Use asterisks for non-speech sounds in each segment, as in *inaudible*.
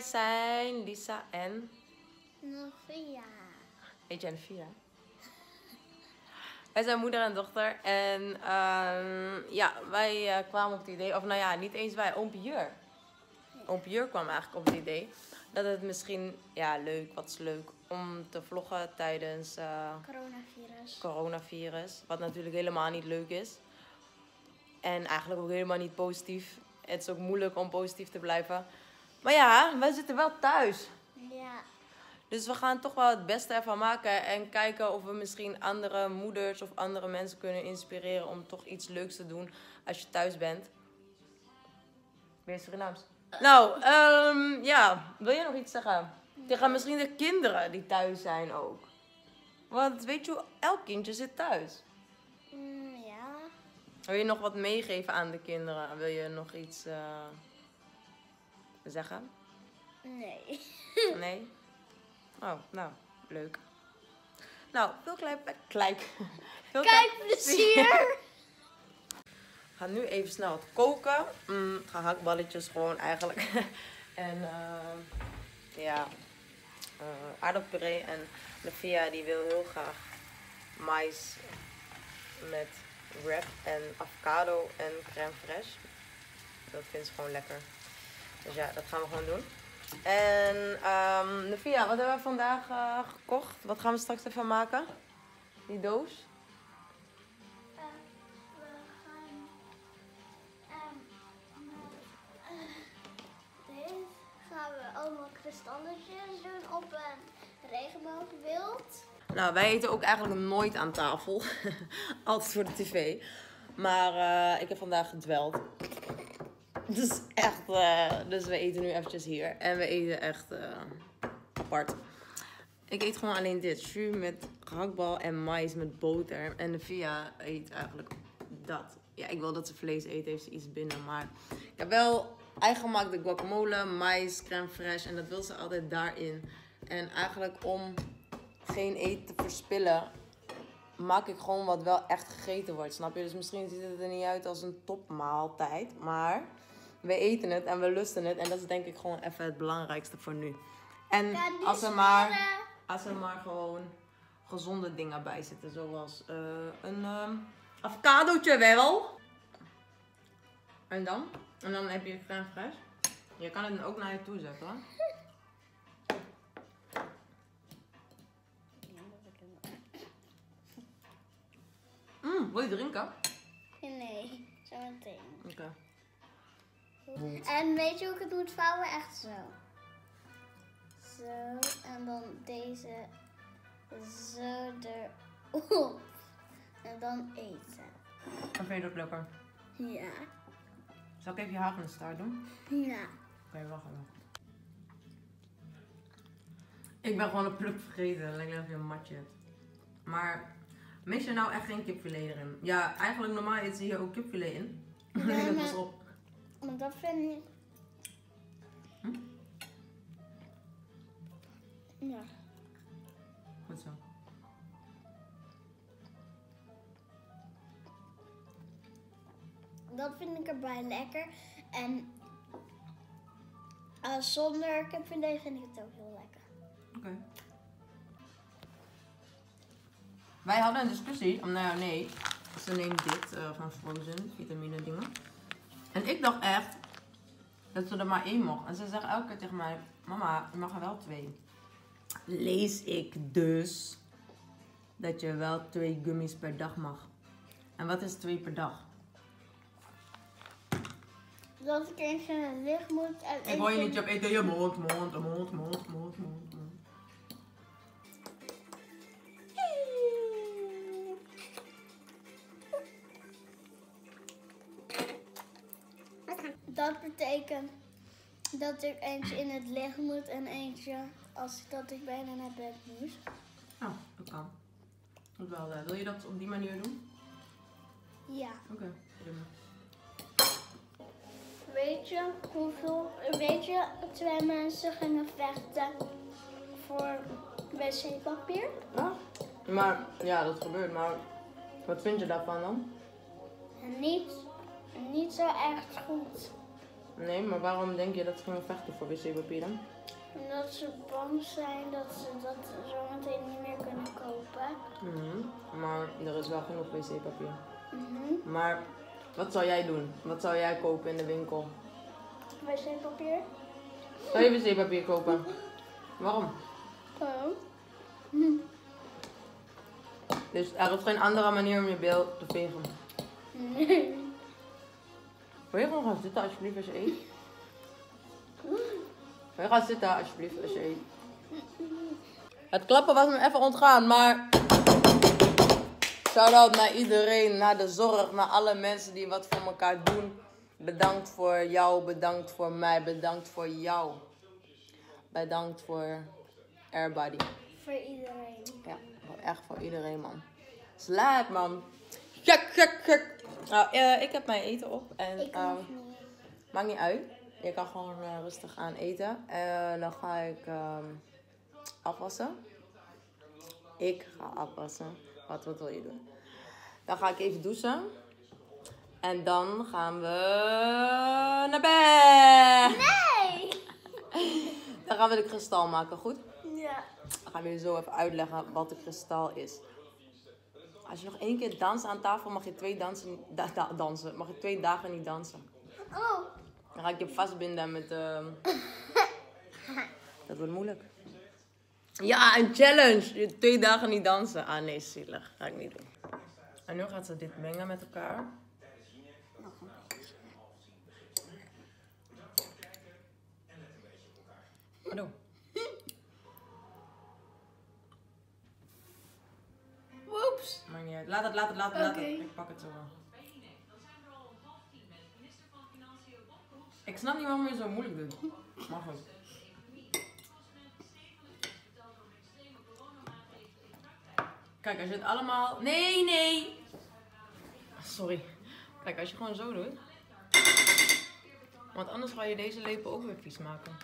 wij zijn Lisa en... Novia. Weet jij Via? Wij zijn moeder en dochter. En ehm, ja, wij eh, kwamen op het idee... Of nou ja, niet eens wij. Oom Jur kwam eigenlijk op het idee... Dat het misschien... Ja, leuk. Wat is leuk om te vloggen tijdens... eh, Coronavirus. coronavirus. Wat natuurlijk helemaal niet leuk is. En eigenlijk ook helemaal niet positief. Het is ook moeilijk om positief te blijven. Maar ja, wij zitten wel thuis. Ja. Dus we gaan toch wel het beste ervan maken. En kijken of we misschien andere moeders of andere mensen kunnen inspireren om toch iets leuks te doen als je thuis bent. Ben je Surinaams? Nou, ehm, ja. Wil je nog iets zeggen? Tegen misschien de kinderen die thuis zijn ook. Want weet je, elk kindje zit thuis. Mm, ja. Wil je nog wat meegeven aan de kinderen? Wil je nog iets eh, zeggen? Nee. Nee? Oh, nou, leuk. Nou, veel klein... Kijk. Veel Kijk, plezier. *laughs* Gaan nu even snel wat koken. Mm, gehaktballetjes gewoon eigenlijk. *laughs* en eh, ja, eh aardappelpuree. En Levia die wil heel graag mais met wrap en avocado en crème fraîche. Dat vindt ze gewoon lekker. Dus ja, dat gaan we gewoon doen. En um, wat hebben we vandaag eh, gekocht? Wat gaan we straks even maken? Die doos? We gaan. eh, dit gaan we allemaal kristalletjes doen op een regenboogbeeld. Nou, wij eten ook eigenlijk nooit aan tafel. *laughs* Altijd voor de tv. Maar eh, ik heb vandaag gedweld. *laughs* Dus echt, eh, dus we eten nu eventjes hier. En we eten echt eh, apart. Ik eet gewoon alleen dit. Jus met gehaktbal en mais met boter. En de Via eet eigenlijk dat. Ja, ik wil dat ze vlees eet, heeft ze iets binnen. Maar ik heb wel eigengemaakte guacamole, mais, crème fraîche. En dat wil ze altijd daarin. En eigenlijk om geen eten te verspillen, maak ik gewoon wat wel echt gegeten wordt. Snap je? Dus misschien ziet het er niet uit als een topmaaltijd. Maar we eten het en we lusten het. En dat is denk ik gewoon even het belangrijkste voor nu. En als er maar, als er maar gewoon gezonde dingen bij zitten. Zoals eh, een ehm avocadootje wel. En dan? En dan heb je crème fraîche. Je kan het dan ook naar je toe zetten hoor. Mm, wil je drinken? Nee, zo meteen. En weet je hoe ik het moet vouwen? Echt zo. Zo. En dan deze zo erop. En dan eten. Dan vind je dat lekker. Ja. Zal ik even je start doen? Ja. Oké, wacht even. Ik ben gewoon een pluk vergeten. Lijkt net of je een matje hebt. Maar mis je nou echt geen kipfilet erin? Ja, eigenlijk normaal eet ze hier ook kipfilet in. Ja, Nee, dat maar- was op. Dat vind ik. Hm? Ja. Goed zo. Dat vind ik erbij lekker. En eh, zonder kipfilet vind ik het ook heel lekker. Oké. Wij hadden een discussie. om- Nou nee. Ze neemt dit eh, van Frozen, vitamine dingen. En ik dacht echt dat ze er maar één mocht. En ze zegt elke keer tegen mij: Mama, je mag er wel twee. Lees ik dus dat je wel twee gummies per dag mag. En wat is twee per dag? Dat ik eens in het licht moet en Ik hoor je niet, hebt eten je mond, mond, mond, mond, mond, mond, Dat betekent dat ik eentje in het licht moet en eentje als dat ik bijna naar bed moest. Nou, dat kan. Dat wel, eh, wil je dat op die manier doen? Ja. Oké, prima. Weet je hoeveel, weet je, twee mensen gingen vechten voor wc-papier? Ja? Maar, ja, dat gebeurt. Maar wat vind je daarvan dan? Niet, niet zo echt goed. Nee, maar waarom denk je dat ze gingen vechten voor wc-papier dan? Omdat ze bang zijn dat ze dat zometeen niet meer kunnen kopen. Mhm. Maar er is wel genoeg wc-papier. Mhm. Maar wat zou jij doen? Wat zou jij kopen in de winkel? Wc-papier? Zou je wc-papier kopen? Waarom? Gewoon. Dus er is geen andere manier om je beeld te vegen. Nee. Wil je gewoon gaan zitten alsjeblieft als je eet? Wil je gaan zitten alsjeblieft als je eet? Het klappen was me even ontgaan, maar... Shout-out naar iedereen, naar de zorg, naar alle mensen die wat voor elkaar doen. Bedankt voor jou, bedankt voor mij, bedankt voor jou. Bedankt voor everybody. Voor iedereen. Ja, echt voor iedereen, man. Slaap, man. Gek, gek, gek. Nou, eh, ik heb mijn eten op. En Ik ehm, niet. maakt niet uit. Je kan gewoon eh, rustig aan eten. En dan ga ik ehm, afwassen. Ik ga afwassen. Wat, wat wil je doen? Dan ga ik even douchen. En dan gaan we naar bed. Nee! *laughs* Dan gaan we de kristal maken, goed? Ja. Dan gaan we je zo even uitleggen wat de kristal is. Als je nog één keer danst aan tafel, mag je twee, dansen, da- da- dansen. Mag je twee dagen niet dansen. Oh. Dan ga ik je vastbinden met... ehm *laughs* Dat wordt moeilijk. Ja, een challenge. Twee dagen niet dansen. Ah nee, zielig. Ga ik niet doen. En nu gaat ze dit mengen met elkaar. Wat Laat het, laat het, laat het, laat het. Ik pak het zo wel. Ik snap niet waarom je zo moeilijk doet. Maar goed. Kijk, als je het allemaal... Nee, nee! Sorry. Kijk, als je gewoon zo doet. Want anders ga je deze lepel ook weer vies maken.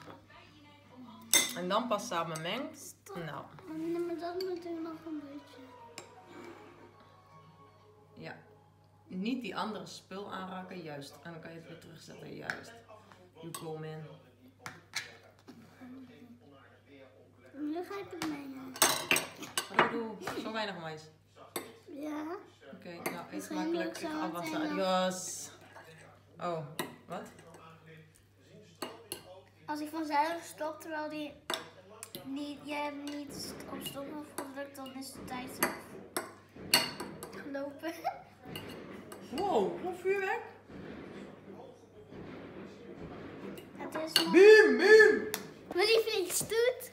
En dan pas samen mengt. Nou, Maar dat moet er nog een beetje. Ja. Niet die andere spul aanraken, juist. En dan kan je het weer terugzetten, juist. You go man. Nu ga ik het mengen. Doe, doe. Zo weinig mais. Ja. Oké, nou, eet ook Ik afwassen. Adios. Oh, wat? Als hij vanzelf stopt terwijl die niet, jij hem niet op stop hebt gedrukt, dan is de tijd gelopen. Wow, hoe vuurwerk? Het is nog... Bim, bim! Maar die vind ik stoet.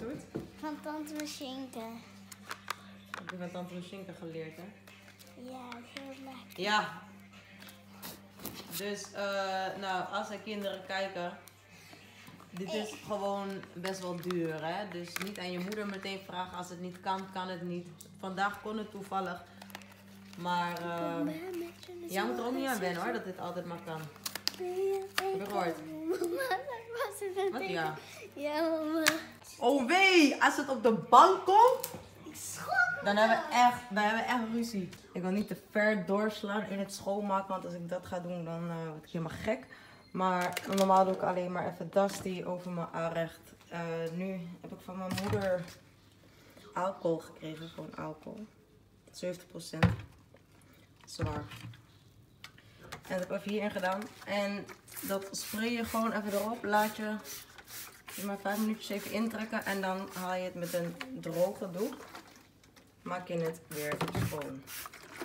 Doe het. Van Tante Machinke. Ik heb met Tante Luchinka geleerd, hè? Ja, heel lekker. Ja. Dus, eh, nou, als er kinderen kijken, dit is gewoon best wel duur, hè? Dus niet aan je moeder meteen vragen als het niet kan, kan het niet. Vandaag kon het toevallig. Maar eh, jij moet er ook niet aan wennen hoor, dat dit altijd maar kan. Heb je gehoord? *laughs* Wat ja? Ja, mama. Oh wee, als het op de bank komt, Ik schrok. dan hebben we echt, dan hebben we echt ruzie. Ik wil niet te ver doorslaan in het schoonmaken, want als ik dat ga doen, dan eh, word ik helemaal gek. Maar normaal doe ik alleen maar even dusty over mijn aanrecht. Eh, nu heb ik van mijn moeder alcohol gekregen, gewoon alcohol. 70% zwaar. En dat heb ik even hierin gedaan. En dat spray je gewoon even erop. Laat je maar 5 minuutjes even intrekken. En dan haal je het met een droge doek. Maak je het weer schoon.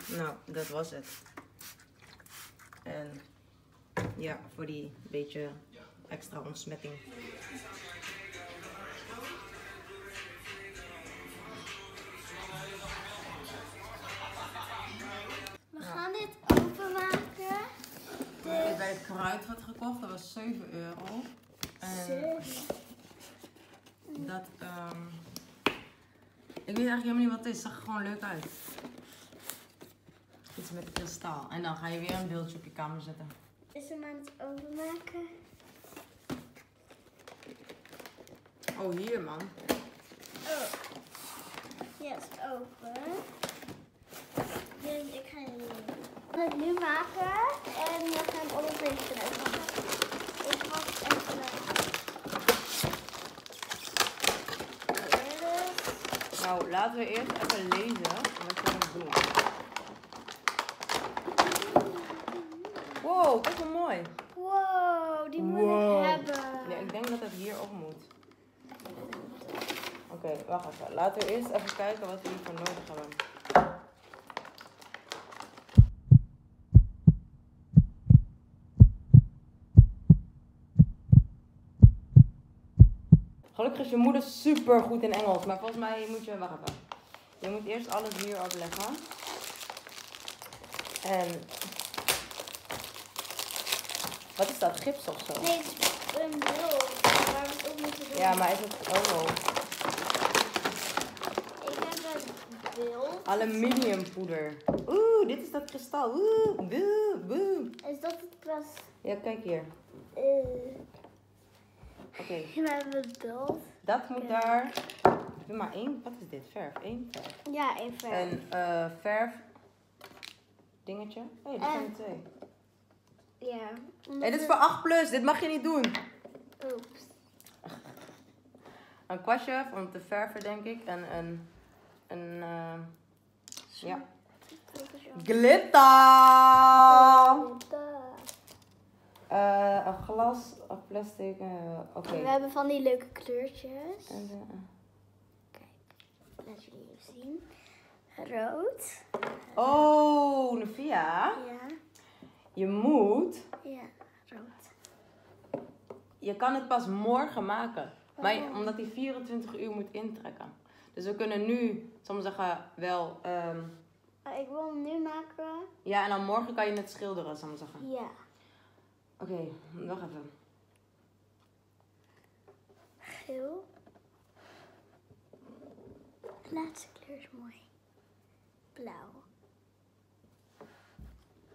Nou, dat was het. En ja, voor die beetje extra ontsmetting. Bij het kruid wat gekocht, dat was 7 euro. En dat, ehm ik weet eigenlijk helemaal niet wat het is. Het zag er gewoon leuk uit. Iets met kristaal. En dan ga je weer een beeldje op je kamer zetten. Is hem aan het openmaken? Oh, hier man. Oh. Ja, het is open. Dus ik ga het nu maken. Wacht even. Eerst. Nou, laten we eerst even lezen wat je moet doen. Wow, dat is wel mooi. Wow, die moet Wow. ik hebben. Ja, ik denk dat het hier op moet. Oké, wacht even. Laten we eerst even kijken wat we hiervoor nodig hebben. Gelukkig is je moeder super goed in Engels, maar volgens mij moet je. Wacht even. Je moet eerst alles hier opleggen. En. Wat is dat? Gips of zo? Nee, het is een bril waar we het op moeten doen. Ja, maar is het. Oh, oh. Ik heb een bril. Aluminiumpoeder. Oeh, dit is dat kristal. Oeh, boe, boe. Is dat het klas? Ja, kijk hier. eh Oké, we hebben beeld. dat moet daar. Doe maar één. Wat is dit? Verf. Eén verf. Ja, even. Een eh, verf. Dingetje. Hé, hey, dit zijn er twee. ja. Hé, dit is voor 8 plus. Dit mag je niet doen. Oeps. Een kwastje om te verven, denk ik. En een. Een. eh, ja. Glitter! Eh, een glas, een plastic. eh, Oké. We hebben van die leuke kleurtjes. En, eh, Laat jullie even zien. Rood. Oh, Navia. Ja. Je moet. Ja, rood. Je kan het pas morgen maken. Maar je- Waarom? omdat hij 24 uur moet intrekken. Dus we kunnen nu, maar zeggen, wel. ehm, Oh, ik wil hem nu maken. ja, en dan morgen kan je het schilderen, zal ik maar zeggen. Ja. Oké, wacht even. Geel. De laatste kleur is mooi. Blauw.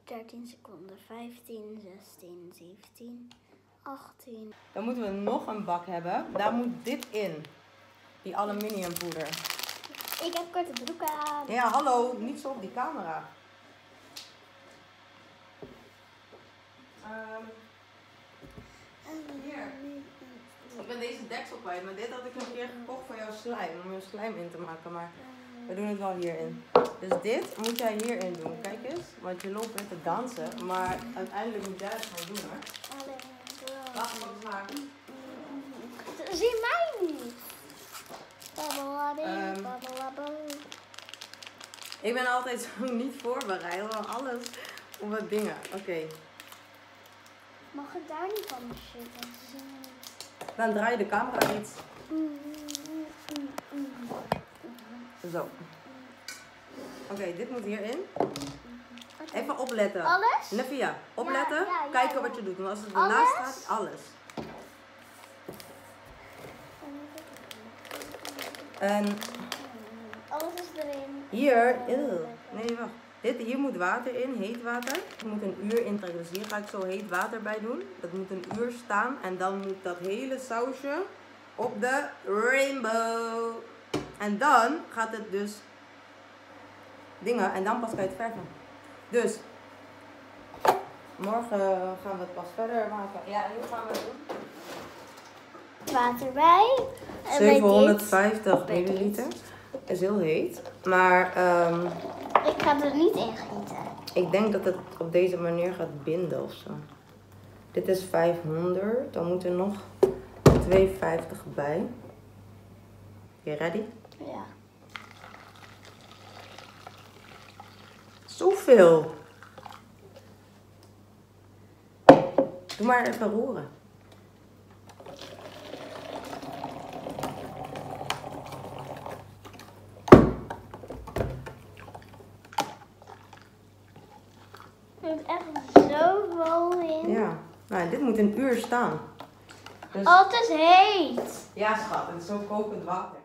13 seconden. 15, 16, 17, 18. Dan moeten we nog een bak hebben. Daar moet dit in. Die aluminiumpoeder. Ik heb korte broek aan. Ja, hallo. Niet zo op die camera. Ehm, hier. Ik ben deze deksel kwijt, maar dit had ik een keer gekocht voor jouw slijm. Om jouw slijm in te maken, maar we doen het wel hierin. Dus dit moet jij hierin doen. Kijk eens, want je loopt weer te dansen. Maar uiteindelijk moet jij het gaan doen hoor. Wacht even maar. Zie mij niet. Babbelabbie. Ik ben altijd zo *laughs* niet voorbereid. Gewoon alles op wat dingen. Oké. Mag ik daar niet van shit aan zien? Dan draai je de camera iets. Zo. Oké, dit moet hierin. Even opletten. Alles? Nefia, opletten. Ja, ja, ja, kijken wat je doet. Want als het ernaast staat, alles. En Alles is erin. hier, ew. nee wacht. Dit, hier moet water in, heet water. Je moet een uur intrekken. Dus hier ga ik zo heet water bij doen. Dat moet een uur staan. En dan moet dat hele sausje op de rainbow. En dan gaat het dus dingen. En dan pas kan je het verven. Dus morgen gaan we het pas verder maken. Ja, en nu gaan we het doen. Water bij. En bij 750 Bij dit. milliliter. Is heel heet. Maar ehm, Ik ga er niet in gieten. ik denk dat het op deze manier gaat binden of zo. Dit is 500. Dan moet er nog 250 bij. Je ready? Ja. Zoveel. Doe maar even roeren. Er zit echt zoveel in. Ja. Nou, dit moet een uur staan. Dus, Oh, het is heet. ja, schat. Het is zo kokend water.